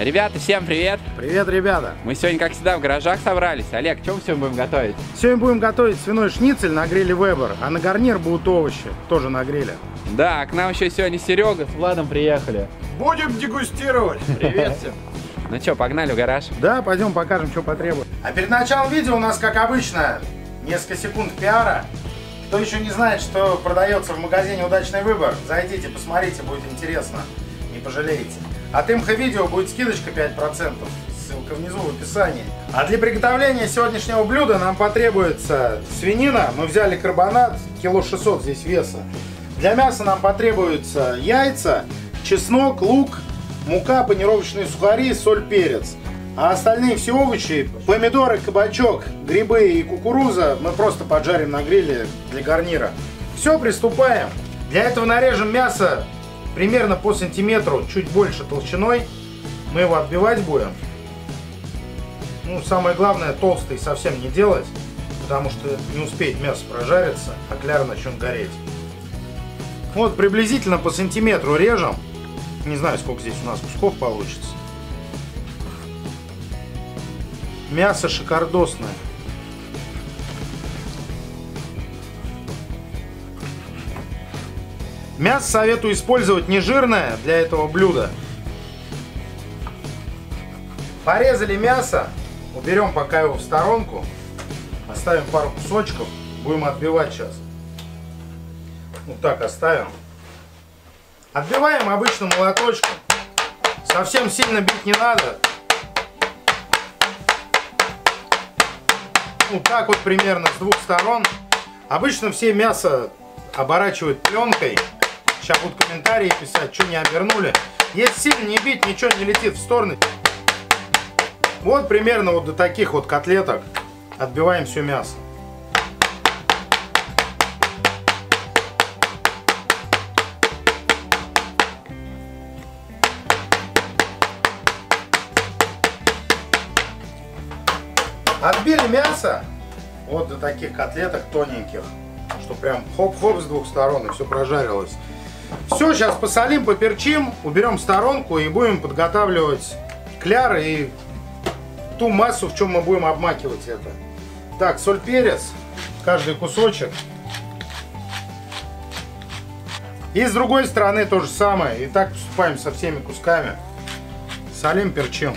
Ребята, всем привет! Привет, ребята! Мы сегодня, как всегда, в гаражах собрались. Олег, что мы сегодня будем готовить? Сегодня будем готовить свиной шницель на гриле Weber, а на гарнир будут овощи, тоже на гриле. Да, к нам еще сегодня Серега с Владом приехали. Будем дегустировать! Привет всем! Ну что, погнали в гараж? Да, пойдем покажем, что потребует. А перед началом видео у нас, как обычно, несколько секунд пиара. Кто еще не знает, что продается в магазине «Удачный выбор», зайдите, посмотрите, будет интересно, не пожалеете. От имха видео будет скидочка 5%, ссылка внизу в описании. А для приготовления сегодняшнего блюда нам потребуется свинина, мы взяли карбонат, кило 600 здесь веса. Для мяса нам потребуются яйца, чеснок, лук, мука, панировочные сухари, соль, перец. А остальные все овощи, помидоры, кабачок, грибы и кукуруза мы просто поджарим на гриле для гарнира. Все, приступаем. Для этого нарежем мясо примерно по сантиметру, чуть больше толщиной. Мы его отбивать будем. Ну, самое главное, толстый совсем не делать, потому что не успеет мясо прожариться, а кляр начнет гореть. Вот приблизительно по сантиметру режем. Не знаю, сколько здесь у нас кусков получится. Мясо шикардосное. Мясо советую использовать не жирное для этого блюда. Порезали мясо, уберем пока его в сторонку, оставим пару кусочков, будем отбивать сейчас. Вот так оставим. Отбиваем обычным молоточком. Совсем сильно бить не надо. Вот так вот примерно с двух сторон. Обычно все мясо оборачивают пленкой. Сейчас будут комментарии писать, что не обернули. Если сильно не бить, ничего не летит в стороны. Вот примерно вот до таких вот котлеток отбиваем все мясо. Отбили мясо вот до таких котлеток тоненьких, что прям хоп-хоп с двух сторон и все прожарилось. Все, сейчас посолим, поперчим, уберем в сторонку и будем подготавливать кляр и ту массу, в чем мы будем обмакивать это. Так, соль, перец, каждый кусочек. И с другой стороны то же самое. И так поступаем со всеми кусками. Солим, перчим.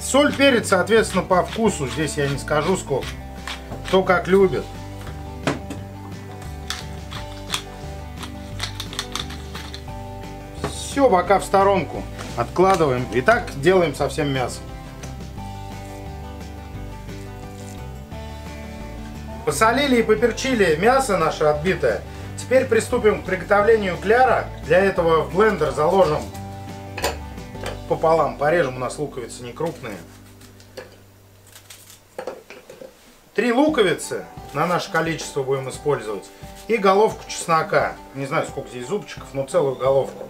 Соль, перец, соответственно, по вкусу. Здесь я не скажу сколько. Кто как любит. Все, пока в сторонку. Откладываем. И так делаем со всем мясом. Посолили и поперчили мясо наше отбитое. Теперь приступим к приготовлению кляра. Для этого в блендер заложим пополам. Порежем, у нас луковицы не крупные. Три луковицы на наше количество будем использовать. И головку чеснока. Не знаю, сколько здесь зубчиков, но целую головку.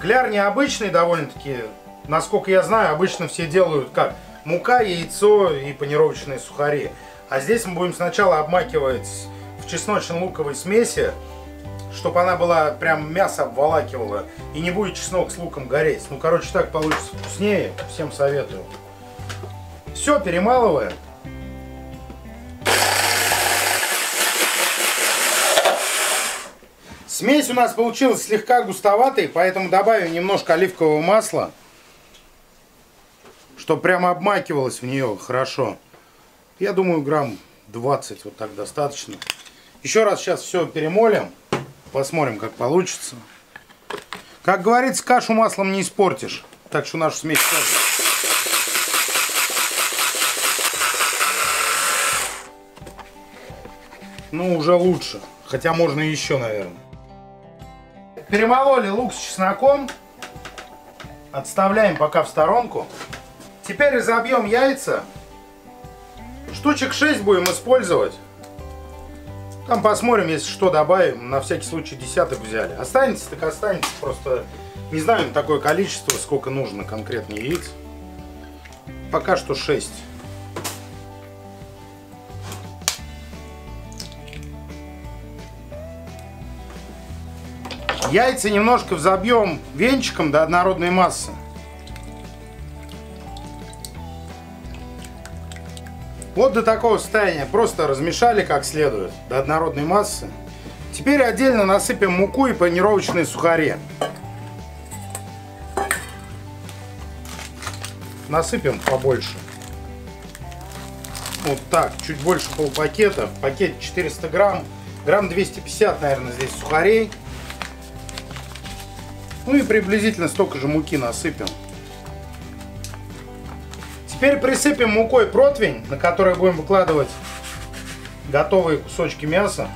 Кляр необычный довольно-таки. Насколько я знаю, обычно все делают как? Мука, яйцо и панировочные сухари. А здесь мы будем сначала обмакивать в чесночно-луковой смеси, чтобы она была прям мясо обволакивала и не будет чеснок с луком гореть. Ну, короче, так получится вкуснее. Всем советую. Все, перемалываем. Смесь у нас получилась слегка густоватой, поэтому добавим немножко оливкового масла, чтобы прямо обмакивалось в нее хорошо. Я думаю, грамм 20 вот так достаточно. Еще раз сейчас все перемолим, посмотрим, как получится. Как говорится, кашу маслом не испортишь, так что нашу смесь тоже. Ну, уже лучше. Хотя можно еще, наверное. Перемололи лук с чесноком. Отставляем пока в сторонку. Теперь разобьем яйца. Штучек 6 будем использовать. Там посмотрим, если что добавим. На всякий случай десяток взяли. Останется, так останется. Просто не знаем такое количество, сколько нужно конкретно яиц. Пока что 6. Яйца немножко взобьем венчиком до однородной массы. Вот до такого состояния. Просто размешали как следует, до однородной массы. Теперь отдельно насыпем муку и панировочные сухари. Насыпем побольше. Вот так, чуть больше полпакета. В пакете 400 грамм. Грамм 250, наверное, здесь сухарей. Ну и приблизительно столько же муки насыпем. Теперь присыпем мукой противень, на который будем выкладывать готовые кусочки мяса.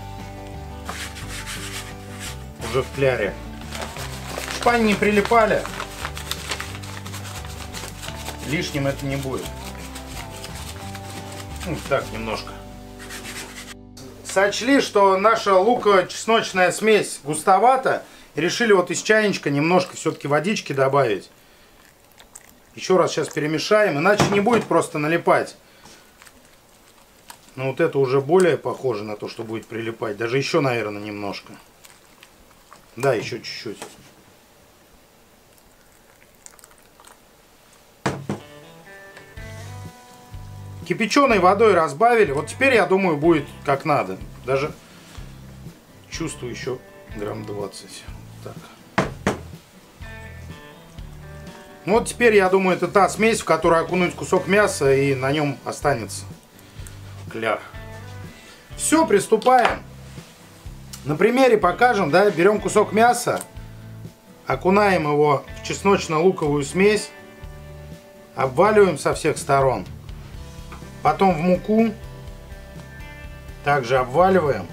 Уже в кляре. Чтобы не прилипали. Лишним это не будет. Ну, так, немножко. Сочли, что наша луко-чесночная смесь густовата. решили вот из чайничка немножко все-таки водички добавить. Еще раз сейчас перемешаем, иначе не будет просто налипать. Но вот это уже более похоже на то, что будет прилипать. Даже еще, наверное, немножко. Да, еще чуть-чуть. Кипяченой водой разбавили. Вот теперь, я думаю, будет как надо. Даже чувствую еще грамм 20. Так. Ну вот теперь, я думаю, это та смесь, в которую окунуть кусок мяса и на нем останется кляр. Все, приступаем. На примере покажем, да, берем кусок мяса, окунаем его в чесночно-луковую смесь, обваливаем со всех сторон. Потом в муку также обваливаем.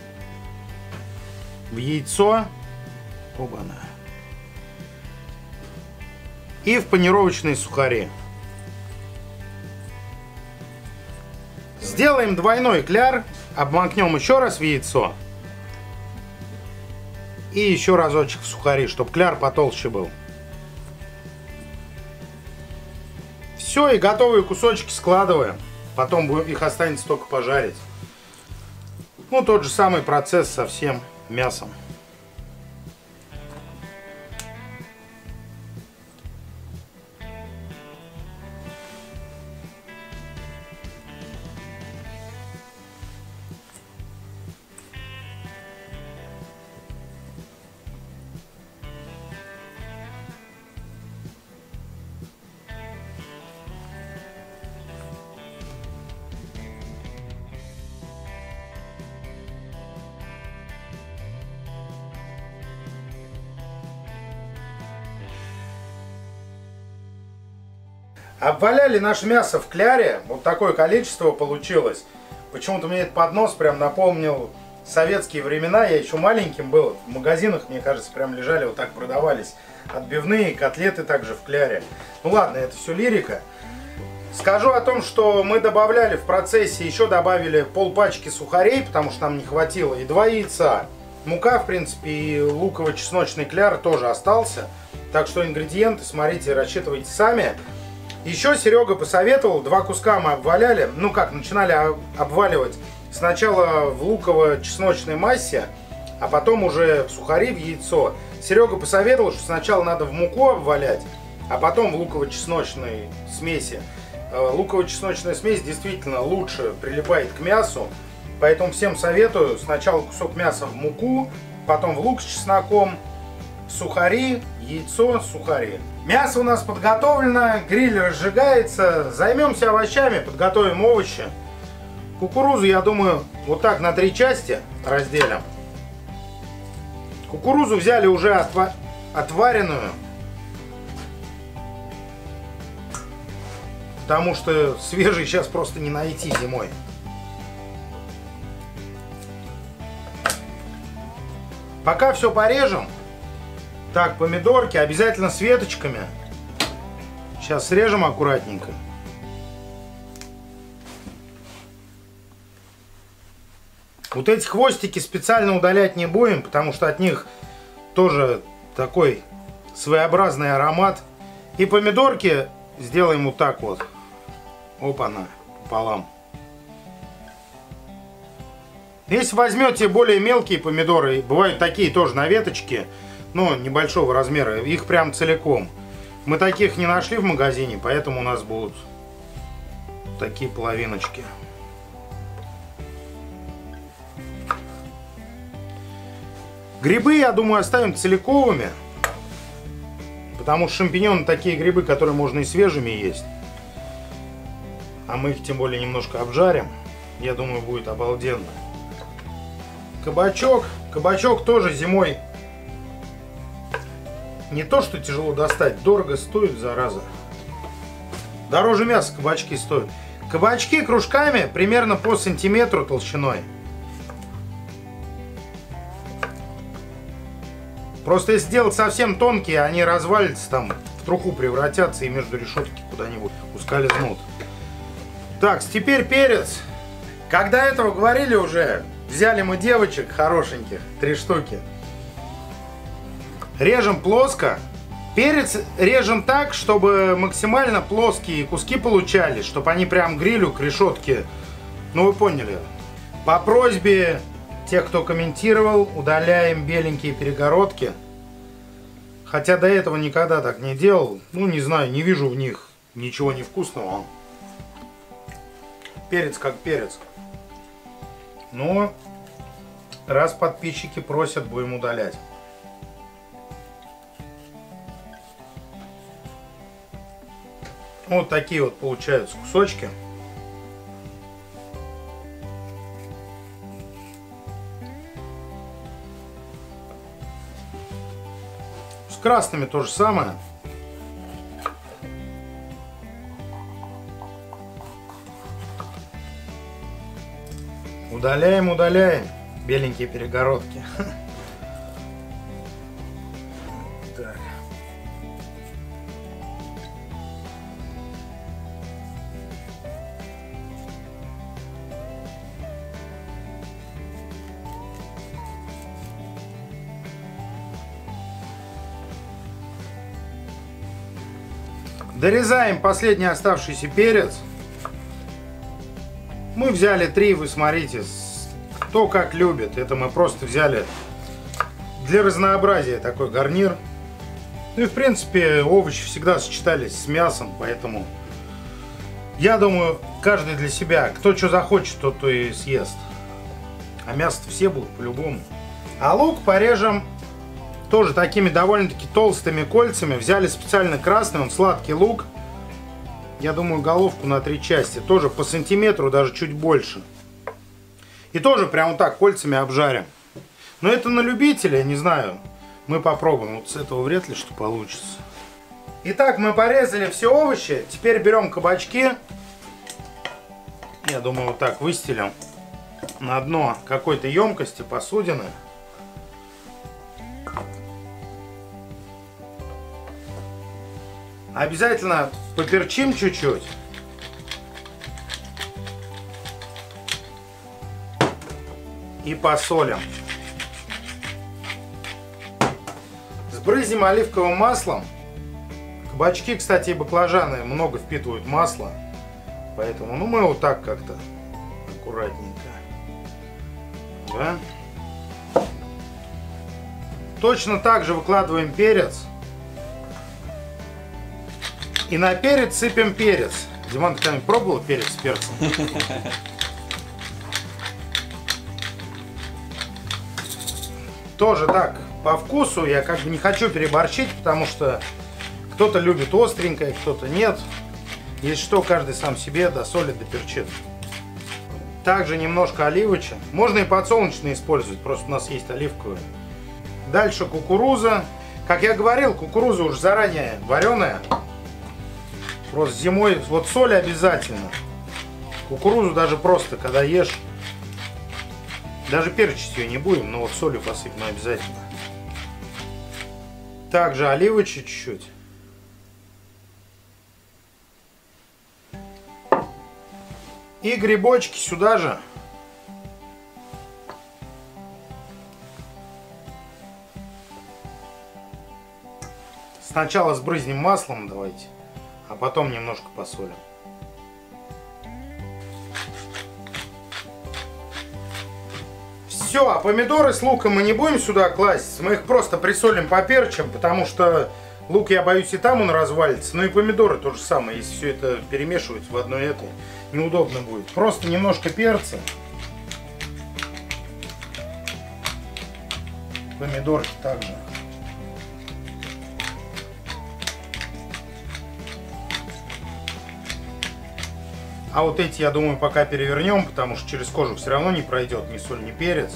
В яйцо. Оба-на. И в панировочные сухари. Сделаем двойной кляр. Обмакнем еще раз в яйцо. И еще разочек в сухари, чтобы кляр потолще был. Все, и готовые кусочки складываем. Потом их останется только пожарить. Ну, тот же самый процесс со всем мясом. Обваляли наше мясо в кляре, вот такое количество получилось. Почему-то мне этот поднос прям напомнил советские времена, я еще маленьким был, в магазинах, мне кажется, прям лежали, вот так продавались отбивные, котлеты также в кляре. Ну ладно, это все лирика. Скажу о том, что мы добавляли в процессе, еще добавили пол пачки сухарей, потому что нам не хватило, и два яйца. Мука, в принципе, и луково-чесночный кляр тоже остался. Так что ингредиенты, смотрите, рассчитывайте сами. Еще Серега посоветовал, два куска мы обваляли, ну как, начинали обваливать сначала в луково-чесночной массе, а потом уже в сухари, в яйцо. Серега посоветовал, что сначала надо в муку обвалять, а потом в луково-чесночной смеси. Э, луково-чесночная смесь действительно лучше прилипает к мясу, поэтому всем советую сначала кусок мяса в муку, потом в лук с чесноком, сухари, яйцо, сухари. Мясо у нас подготовлено, гриль разжигается. Займемся овощами, подготовим овощи. Кукурузу, я думаю, вот так на три части разделим. Кукурузу взяли уже отва отваренную. Потому что свежий сейчас просто не найти зимой. Пока все порежем. Так, помидорки обязательно с веточками. Сейчас срежем аккуратненько. Вот эти хвостики специально удалять не будем, потому что от них тоже такой своеобразный аромат. И помидорки сделаем вот так вот. Опа-на, пополам. Если возьмете более мелкие помидоры, бывают такие тоже на веточке, ну, небольшого размера, их прям целиком. Мы таких не нашли в магазине, поэтому у нас будут такие половиночки. Грибы, я думаю, оставим целиковыми, потому что шампиньоны такие грибы, которые можно и свежими есть. А мы их тем более немножко обжарим. Я думаю, будет обалденно. Кабачок. Кабачок тоже зимой не то, что тяжело достать, дорого стоит, зараза. Дороже мяса кабачки стоят. Кабачки кружками примерно по сантиметру толщиной. Просто если сделать совсем тонкие, они развалятся там, в труху превратятся и между решетки куда-нибудь ускользнут. Так, теперь перец. Когда этого говорили уже, взяли мы девочек хорошеньких, три штуки. Режем плоско. Перец режем так, чтобы максимально плоские куски получались, чтобы они прям грилю к решетке. Ну вы поняли. По просьбе тех, кто комментировал, удаляем беленькие перегородки. Хотя до этого никогда так не делал. Ну не знаю, не вижу в них ничего невкусного. Перец как перец. Но раз подписчики просят, будем удалять. Вот такие вот получаются кусочки. С красными то же самое. Удаляем, удаляем беленькие перегородки. Дорезаем последний оставшийся перец. Мы взяли три, вы смотрите, кто как любит. Это мы просто взяли для разнообразия такой гарнир. Ну и в принципе овощи всегда сочетались с мясом, поэтому я думаю, каждый для себя, кто что захочет, тот то и съест. А мясо все будут по-любому. А лук порежем тоже такими довольно-таки толстыми кольцами. Взяли специально красный, он сладкий лук. Я думаю, головку на три части. Тоже по сантиметру, даже чуть больше. И тоже прям вот так кольцами обжарим. Но это на любителя, не знаю. Мы попробуем. Вот с этого вряд ли что получится. Итак, мы порезали все овощи. Теперь берем кабачки. Я думаю, вот так выстелим на дно какой-то емкости, посудины. Обязательно поперчим чуть-чуть. И посолим. Сбрызнем оливковым маслом. Кабачки, кстати, и баклажаны много впитывают масло. Поэтому, ну, мы вот так как-то аккуратненько. Да? Точно так же выкладываем перец. И на перец сыпем перец. Диман, ты когда-нибудь пробовал перец с перцем? Тоже так, по вкусу. Я как бы не хочу переборщить, потому что кто-то любит остренькое, кто-то нет. Если что, каждый сам себе досолит, доперчит. Также немножко оливочек. Можно и подсолнечные использовать, просто у нас есть оливковые. Дальше кукуруза. Как я говорил, кукуруза уже заранее вареная. Просто зимой, вот соль обязательно. Кукурузу даже просто, когда ешь, даже перчить ее не будем, но вот солью посыпем обязательно. Также оливочек чуть-чуть. И грибочки сюда же. Сначала сбрызнем маслом, давайте а потом немножко посолим. Все, а помидоры с луком мы не будем сюда класть, мы их просто присолим поперчим, потому что лук, я боюсь, и там он развалится, ну и помидоры то же самое, если все это перемешивать в одной этой, неудобно будет. Просто немножко перца. Помидорки также. А вот эти, я думаю, пока перевернем, потому что через кожу все равно не пройдет ни соль, ни перец.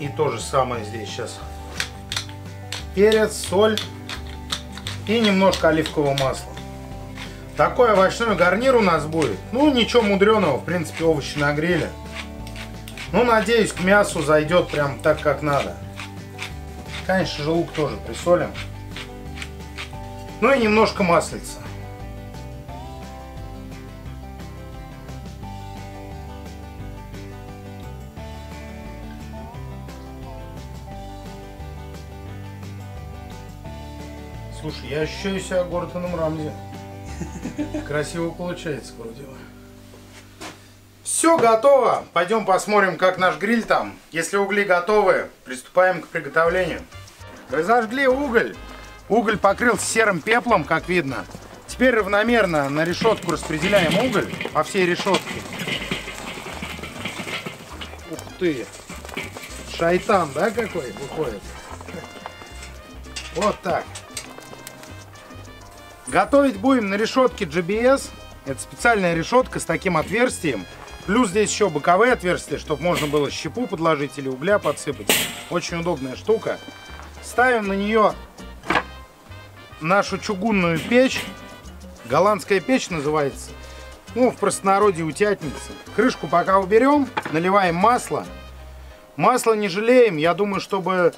И то же самое здесь сейчас. Перец, соль и немножко оливкового масла. Такой овощной гарнир у нас будет. Ну, ничего мудреного, в принципе, овощи на гриле. Ну, надеюсь, к мясу зайдет прям так, как надо. Конечно же, лук тоже присолим. Ну и немножко маслица. Слушай, я ощущаю себя Гордоном Рамзи. Красиво получается бы. Все готово. Пойдем посмотрим, как наш гриль там. Если угли готовы, приступаем к приготовлению. Разожгли уголь. Уголь покрылся серым пеплом, как видно. Теперь равномерно на решетку распределяем уголь по всей решетке. Ух ты! Шайтан, да, какой выходит? Вот так. Готовить будем на решетке GBS. Это специальная решетка с таким отверстием. Плюс здесь еще боковые отверстия, чтобы можно было щепу подложить или угля подсыпать. Очень удобная штука. Ставим на нее нашу чугунную печь. Голландская печь называется. Ну, в простонародье утятница. Крышку пока уберем, наливаем масло. Масло не жалеем. Я думаю, чтобы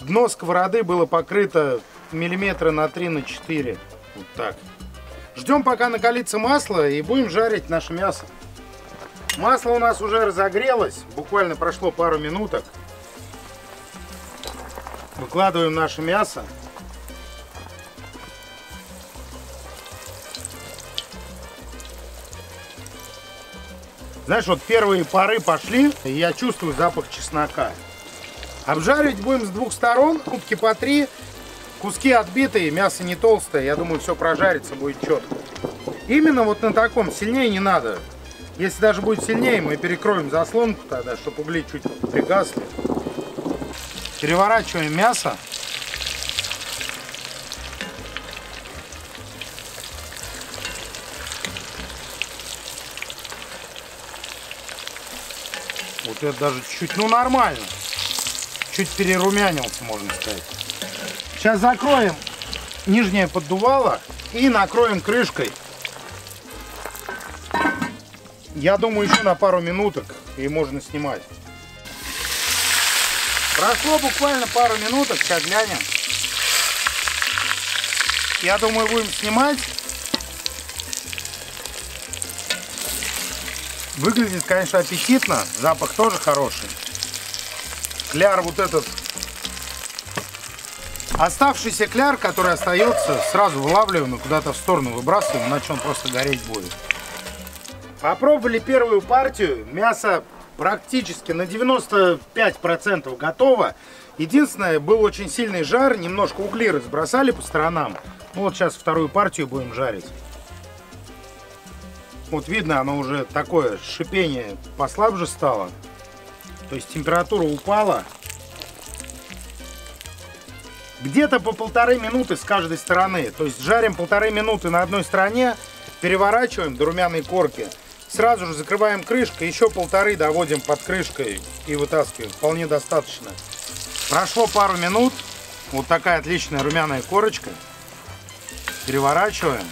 дно сковороды было покрыто миллиметра на 3 на 4 вот так. Ждем, пока накалится масло, и будем жарить наше мясо. Масло у нас уже разогрелось, буквально прошло пару минуток. Выкладываем наше мясо. Знаешь, вот первые пары пошли, и я чувствую запах чеснока. Обжаривать будем с двух сторон, кубки по три. Куски отбитые, мясо не толстое, я думаю, все прожарится, будет четко. Именно вот на таком, сильнее не надо. Если даже будет сильнее, мы перекроем заслонку тогда, чтобы угли чуть пригасли. Переворачиваем мясо. Вот это даже чуть, ну нормально. Чуть перерумянился, можно сказать. Сейчас закроем нижнее поддувало и накроем крышкой. Я думаю, еще на пару минуток и можно снимать. Прошло буквально пару минуток, сейчас глянем. Я думаю, будем снимать. Выглядит, конечно, аппетитно. Запах тоже хороший. Кляр вот этот Оставшийся кляр, который остается, сразу вылавливаем и куда-то в сторону выбрасываем, иначе он просто гореть будет. Попробовали первую партию. Мясо практически на 95% готово. Единственное, был очень сильный жар, немножко угли разбросали по сторонам. Ну, вот сейчас вторую партию будем жарить. Вот видно, оно уже такое шипение послабже стало. То есть температура упала. Где-то по полторы минуты с каждой стороны. То есть жарим полторы минуты на одной стороне, переворачиваем до румяной корки. Сразу же закрываем крышкой, еще полторы доводим под крышкой и вытаскиваем. Вполне достаточно. Прошло пару минут. Вот такая отличная румяная корочка. Переворачиваем.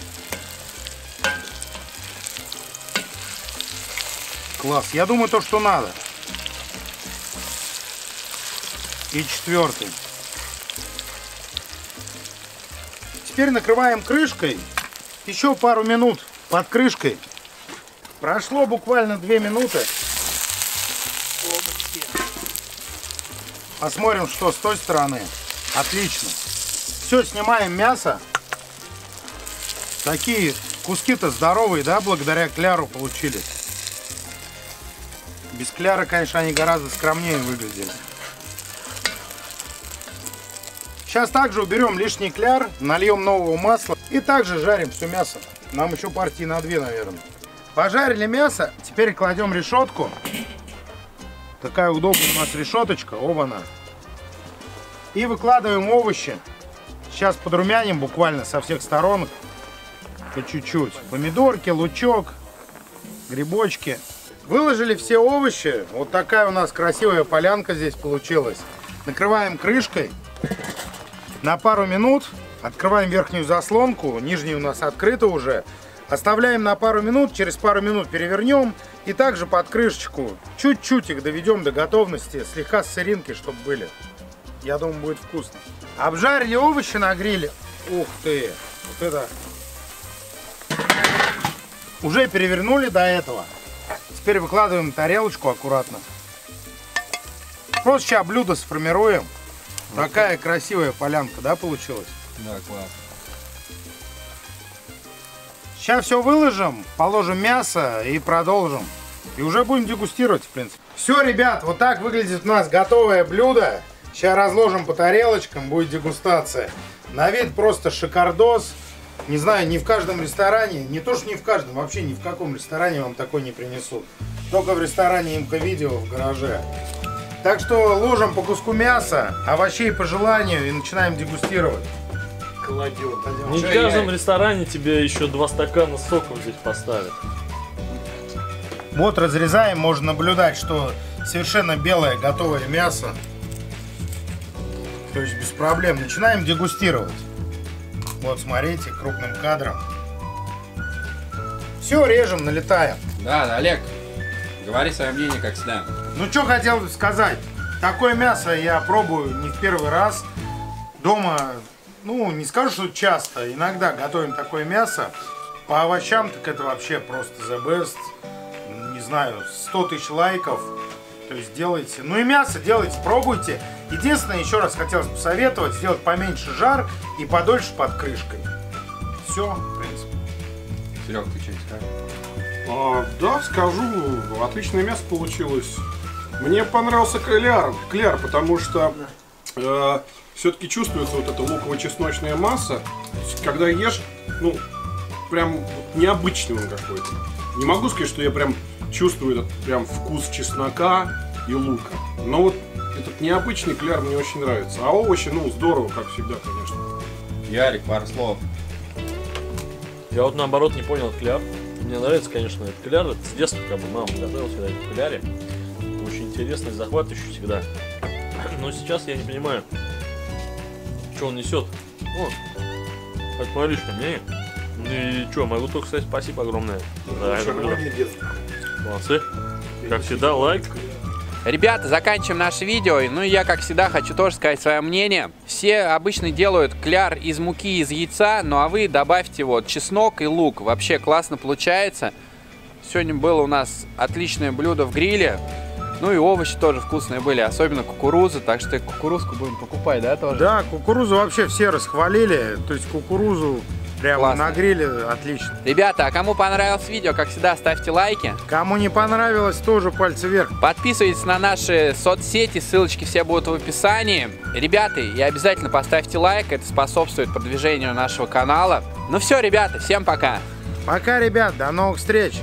Класс. Я думаю, то, что надо. И четвертый. Теперь накрываем крышкой. Еще пару минут под крышкой. Прошло буквально две минуты. Посмотрим, что с той стороны. Отлично. Все, снимаем мясо. Такие куски-то здоровые, да, благодаря кляру получились. Без кляра, конечно, они гораздо скромнее выглядели. Сейчас также уберем лишний кляр, нальем нового масла и также жарим все мясо. Нам еще партии на две, наверное. Пожарили мясо, теперь кладем решетку. Такая удобная у нас решеточка. Оба-на. И выкладываем овощи. Сейчас подрумяним буквально со всех сторон. По чуть-чуть. Помидорки, лучок, грибочки. Выложили все овощи. Вот такая у нас красивая полянка здесь получилась. Накрываем крышкой на пару минут. Открываем верхнюю заслонку. Нижняя у нас открыта уже. Оставляем на пару минут. Через пару минут перевернем. И также под крышечку чуть-чуть их доведем до готовности. Слегка с сыринки, чтобы были. Я думаю, будет вкусно. Обжарили овощи на гриле. Ух ты! Вот это... Уже перевернули до этого. Теперь выкладываем тарелочку аккуратно. Просто сейчас блюдо сформируем. Такая так. красивая полянка, да, получилась? Да, класс. Сейчас все выложим, положим мясо и продолжим. И уже будем дегустировать, в принципе. Все, ребят, вот так выглядит у нас готовое блюдо. Сейчас разложим по тарелочкам, будет дегустация. На вид просто шикардос. Не знаю, ни в каждом ресторане, не то что не в каждом, вообще ни в каком ресторане вам такой не принесут. Только в ресторане МК Видео в гараже. Так что ложим по куску мяса, овощей по желанию и начинаем дегустировать. Кладем. Не в каждом я... ресторане тебе еще два стакана сока здесь поставят. Вот разрезаем, можно наблюдать, что совершенно белое готовое мясо. То есть без проблем. Начинаем дегустировать. Вот, смотрите, крупным кадром. Все, режем, налетаем. Да, Олег, говори свое мнение, как всегда. Ну, что хотел сказать. Такое мясо я пробую не в первый раз. Дома, ну, не скажу, что часто. Иногда готовим такое мясо. По овощам, так это вообще просто the best. Не знаю, 100 тысяч лайков. То есть делайте. Ну и мясо делайте, пробуйте. Единственное, еще раз хотелось посоветовать, сделать поменьше жар и подольше под крышкой. Все, в принципе. Серег, ты что скажешь? А, да, скажу, отличное мясо получилось. Мне понравился кляр, кляр потому что э, все-таки чувствуется вот эта луково-чесночная масса. Когда ешь, ну, прям необычный он какой-то. Не могу сказать, что я прям чувствую этот прям вкус чеснока и лука. Но вот этот необычный кляр мне очень нравится. А овощи, ну, здорово, как всегда, конечно. Ярик, пару слов. Я вот наоборот не понял кляр. Мне нравится, конечно, этот кляр. С детства как бы мама готовила всегда этот кляре интересный, захватывающий всегда. Но сейчас я не понимаю, что он несет. О, как мое личное мнение. Ну и что, могу только сказать спасибо огромное. Да, это Молодцы. Как всегда, лайк. Ребята, заканчиваем наше видео. Ну и я, как всегда, хочу тоже сказать свое мнение. Все обычно делают кляр из муки, из яйца, ну а вы добавьте вот чеснок и лук. Вообще классно получается. Сегодня было у нас отличное блюдо в гриле. Ну и овощи тоже вкусные были, особенно кукуруза, так что кукурузку будем покупать, да, тоже? Да, кукурузу вообще все расхвалили, то есть кукурузу прямо Классно. на гриле отлично. Ребята, а кому понравилось видео, как всегда, ставьте лайки. Кому не понравилось, тоже пальцы вверх. Подписывайтесь на наши соцсети, ссылочки все будут в описании. Ребята, и обязательно поставьте лайк, это способствует продвижению нашего канала. Ну все, ребята, всем пока. Пока, ребят, до новых встреч.